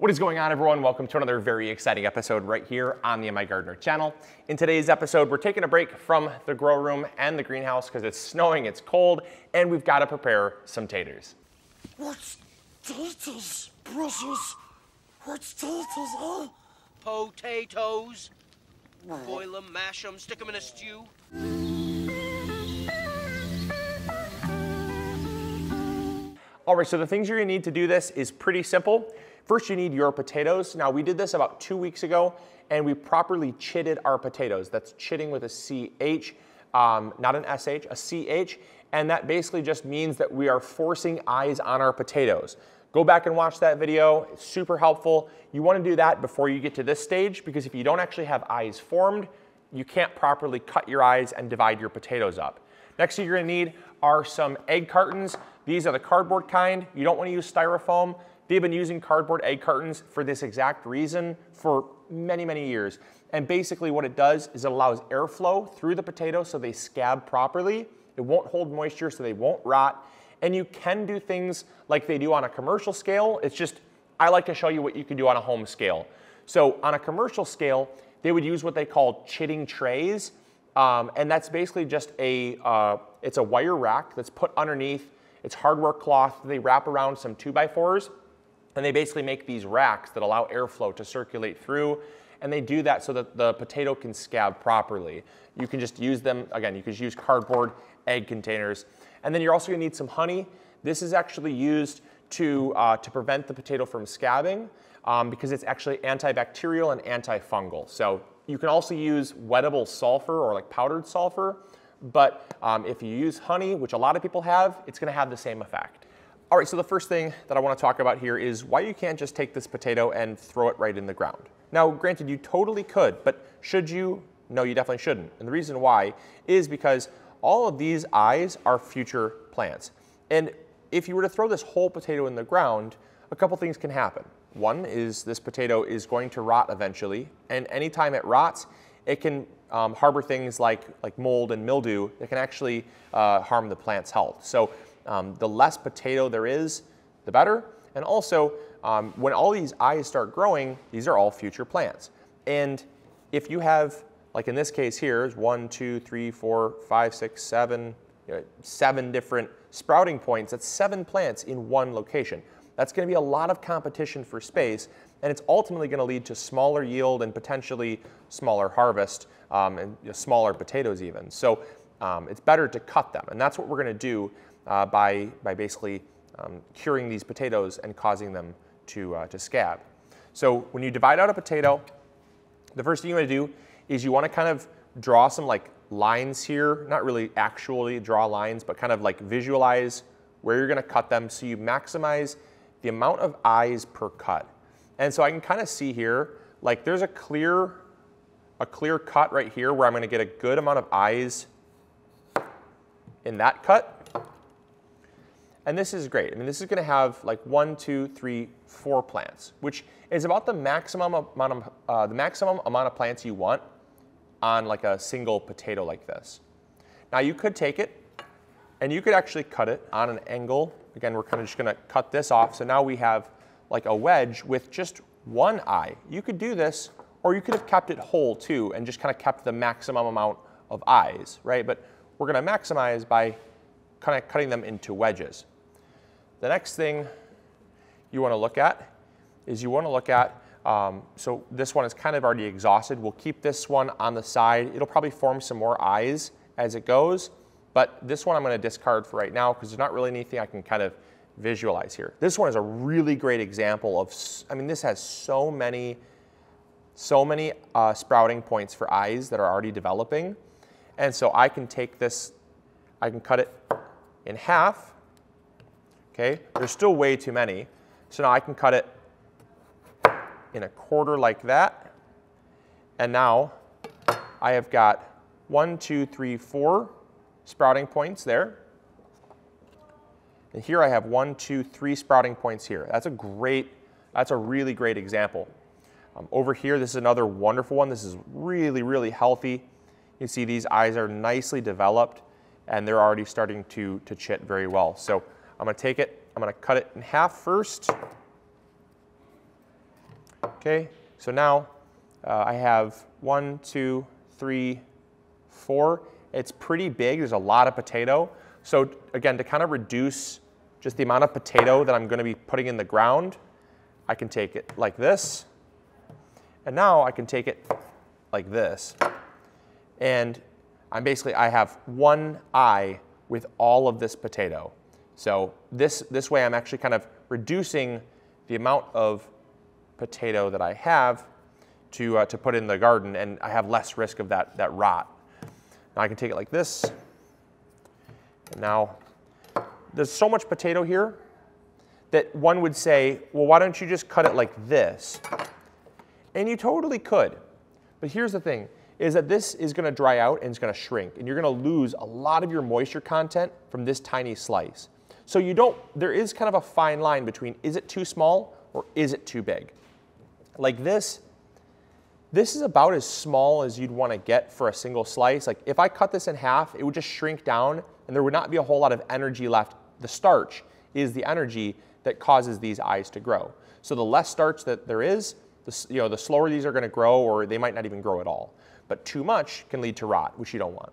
What is going on everyone? Welcome to another very exciting episode right here on the MI Gardener channel. In today's episode, we're taking a break from the grow room and the greenhouse because it's snowing, it's cold, and we've got to prepare some taters. What's taters, precious? What's taters, eh? Potatoes. Boil them, mash them, stick them in a stew. All right, so the things you're gonna need to do this is pretty simple. First, you need your potatoes. Now, we did this about two weeks ago, and we properly chitted our potatoes. That's chitting with a CH, um, not an SH, a CH, and that basically just means that we are forcing eyes on our potatoes. Go back and watch that video, it's super helpful. You wanna do that before you get to this stage, because if you don't actually have eyes formed, you can't properly cut your eyes and divide your potatoes up. Next thing you're gonna need are some egg cartons. These are the cardboard kind. You don't wanna use styrofoam. They've been using cardboard egg cartons for this exact reason for many, many years. And basically what it does is it allows airflow through the potato so they scab properly. It won't hold moisture so they won't rot. And you can do things like they do on a commercial scale. It's just, I like to show you what you can do on a home scale. So on a commercial scale, they would use what they call chitting trays. Um, and that's basically just a, uh, it's a wire rack that's put underneath. It's hardware cloth. They wrap around some two by fours and they basically make these racks that allow airflow to circulate through. And they do that so that the potato can scab properly. You can just use them, again, you can use cardboard egg containers. And then you're also gonna need some honey. This is actually used to, uh, to prevent the potato from scabbing um, because it's actually antibacterial and antifungal. So you can also use wettable sulfur or like powdered sulfur, but um, if you use honey, which a lot of people have, it's gonna have the same effect. All right, so the first thing that I wanna talk about here is why you can't just take this potato and throw it right in the ground. Now, granted, you totally could, but should you? No, you definitely shouldn't. And the reason why is because all of these eyes are future plants. And if you were to throw this whole potato in the ground, a couple things can happen. One is this potato is going to rot eventually, and anytime it rots, it can um, harbor things like, like mold and mildew that can actually uh, harm the plant's health. So um, the less potato there is, the better. And also, um, when all these eyes start growing, these are all future plants. And if you have, like in this case here, is one, two, three, four, five, six, seven, you know, seven different sprouting points, that's seven plants in one location. That's gonna be a lot of competition for space, and it's ultimately gonna lead to smaller yield and potentially smaller harvest um, and you know, smaller potatoes even. So um, it's better to cut them, and that's what we're gonna do uh, by, by basically um, curing these potatoes and causing them to, uh, to scab. So when you divide out a potato, the first thing you want to do is you want to kind of draw some like lines here, not really actually draw lines, but kind of like visualize where you're going to cut them so you maximize the amount of eyes per cut. And so I can kind of see here, like there's a clear, a clear cut right here where I'm going to get a good amount of eyes in that cut. And this is great. I mean, this is gonna have like one, two, three, four plants, which is about the maximum amount of, uh, the maximum amount of plants you want on like a single potato like this. Now you could take it and you could actually cut it on an angle. Again, we're kind of just gonna cut this off. So now we have like a wedge with just one eye. You could do this, or you could have kept it whole too and just kind of kept the maximum amount of eyes, right? But we're gonna maximize by kind of cutting them into wedges. The next thing you want to look at is you want to look at, um, so this one is kind of already exhausted. We'll keep this one on the side. It'll probably form some more eyes as it goes, but this one I'm going to discard for right now because there's not really anything I can kind of visualize here. This one is a really great example of, I mean, this has so many, so many uh, sprouting points for eyes that are already developing. And so I can take this, I can cut it in half okay? There's still way too many. So now I can cut it in a quarter like that. And now I have got one, two, three, four sprouting points there. And here I have one, two, three sprouting points here. That's a great, that's a really great example. Um, over here, this is another wonderful one. This is really, really healthy. You see these eyes are nicely developed and they're already starting to, to chit very well. So I'm gonna take it, I'm gonna cut it in half first. Okay, so now uh, I have one, two, three, four. It's pretty big, there's a lot of potato. So again, to kind of reduce just the amount of potato that I'm gonna be putting in the ground, I can take it like this. And now I can take it like this. And I'm basically, I have one eye with all of this potato. So this, this way I'm actually kind of reducing the amount of potato that I have to, uh, to put in the garden and I have less risk of that, that rot. Now I can take it like this. And now there's so much potato here that one would say, well, why don't you just cut it like this? And you totally could. But here's the thing, is that this is gonna dry out and it's gonna shrink and you're gonna lose a lot of your moisture content from this tiny slice. So you don't, there is kind of a fine line between is it too small or is it too big? Like this, this is about as small as you'd wanna get for a single slice. Like if I cut this in half, it would just shrink down and there would not be a whole lot of energy left. The starch is the energy that causes these eyes to grow. So the less starch that there is, the, you know, the slower these are gonna grow or they might not even grow at all. But too much can lead to rot, which you don't want.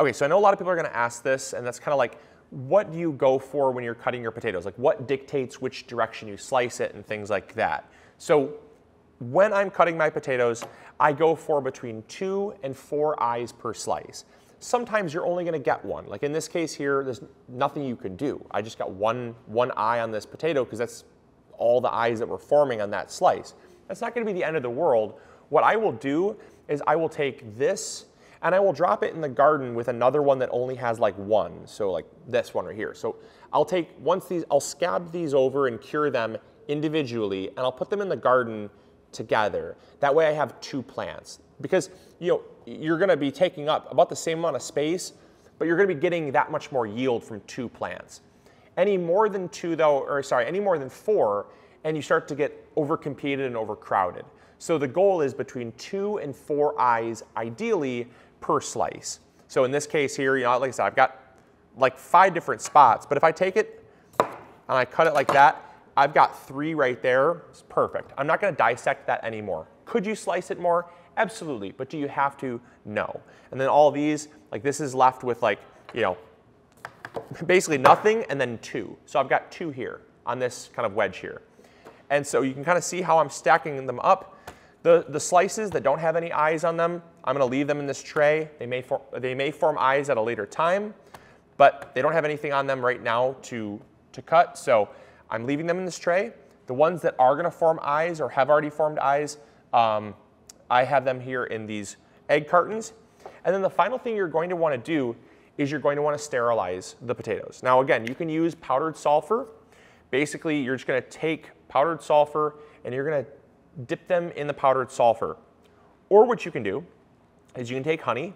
Okay, so I know a lot of people are gonna ask this and that's kind of like, what do you go for when you're cutting your potatoes? Like what dictates which direction you slice it and things like that. So when I'm cutting my potatoes, I go for between two and four eyes per slice. Sometimes you're only gonna get one. Like in this case here, there's nothing you can do. I just got one, one eye on this potato because that's all the eyes that were forming on that slice. That's not gonna be the end of the world. What I will do is I will take this and I will drop it in the garden with another one that only has like one. So like this one right here. So I'll take, once these, I'll scab these over and cure them individually and I'll put them in the garden together. That way I have two plants because you know, you're gonna be taking up about the same amount of space, but you're gonna be getting that much more yield from two plants. Any more than two though, or sorry, any more than four, and you start to get overcompeted and overcrowded. So the goal is between two and four eyes, ideally, per slice. So in this case here, you know, like I said, I've got like five different spots, but if I take it and I cut it like that, I've got three right there. It's perfect. I'm not gonna dissect that anymore. Could you slice it more? Absolutely, but do you have to? No. And then all these, like this is left with like, you know, basically nothing and then two. So I've got two here on this kind of wedge here. And so you can kind of see how I'm stacking them up. The, the slices that don't have any eyes on them, I'm gonna leave them in this tray. They may, form, they may form eyes at a later time, but they don't have anything on them right now to, to cut. So I'm leaving them in this tray. The ones that are gonna form eyes or have already formed eyes, um, I have them here in these egg cartons. And then the final thing you're going to wanna do is you're going to wanna sterilize the potatoes. Now again, you can use powdered sulfur. Basically, you're just gonna take powdered sulfur and you're gonna dip them in the powdered sulfur. Or what you can do is you can take honey.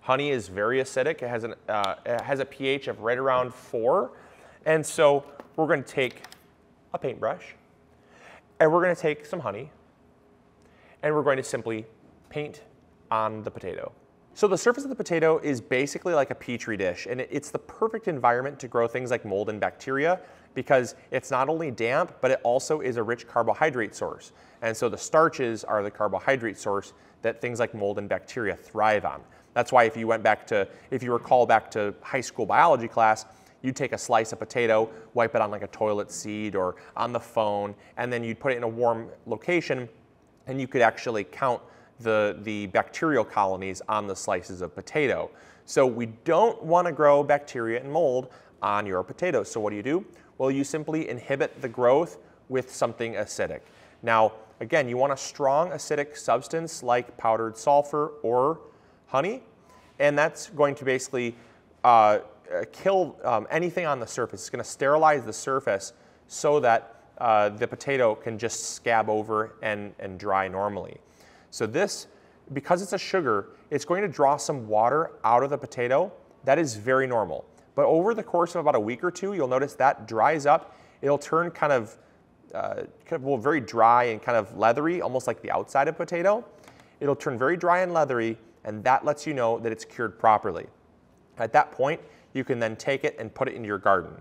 Honey is very acidic. It has, an, uh, it has a pH of right around four. And so we're going to take a paintbrush and we're going to take some honey and we're going to simply paint on the potato. So the surface of the potato is basically like a petri dish and it's the perfect environment to grow things like mold and bacteria because it's not only damp, but it also is a rich carbohydrate source. And so the starches are the carbohydrate source that things like mold and bacteria thrive on. That's why if you went back to, if you recall back to high school biology class, you'd take a slice of potato, wipe it on like a toilet seat or on the phone, and then you'd put it in a warm location and you could actually count the, the bacterial colonies on the slices of potato. So we don't want to grow bacteria and mold on your potatoes. So what do you do? Well, you simply inhibit the growth with something acidic. Now, again, you want a strong acidic substance like powdered sulfur or honey, and that's going to basically uh, kill um, anything on the surface. It's going to sterilize the surface so that uh, the potato can just scab over and, and dry normally. So this, because it's a sugar, it's going to draw some water out of the potato. That is very normal. But over the course of about a week or two, you'll notice that dries up. It'll turn kind of, uh, kind of well, very dry and kind of leathery, almost like the outside of potato. It'll turn very dry and leathery, and that lets you know that it's cured properly. At that point, you can then take it and put it into your garden.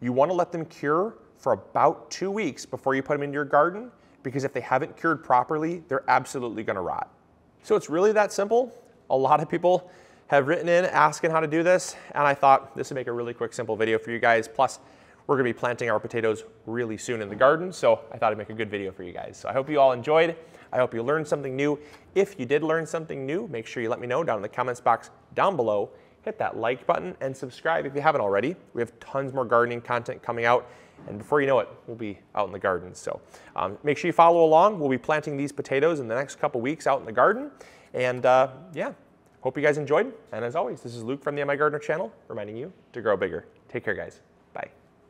You want to let them cure for about two weeks before you put them into your garden because if they haven't cured properly, they're absolutely gonna rot. So it's really that simple. A lot of people have written in asking how to do this, and I thought this would make a really quick, simple video for you guys. Plus, we're gonna be planting our potatoes really soon in the garden, so I thought I'd make a good video for you guys. So I hope you all enjoyed. I hope you learned something new. If you did learn something new, make sure you let me know down in the comments box down below. Hit that like button and subscribe if you haven't already. We have tons more gardening content coming out, and before you know it, we'll be out in the garden. So um, make sure you follow along. We'll be planting these potatoes in the next couple weeks out in the garden. And uh, yeah, hope you guys enjoyed. And as always, this is Luke from the MI Gardener channel, reminding you to grow bigger. Take care, guys.